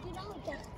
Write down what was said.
Chứ 的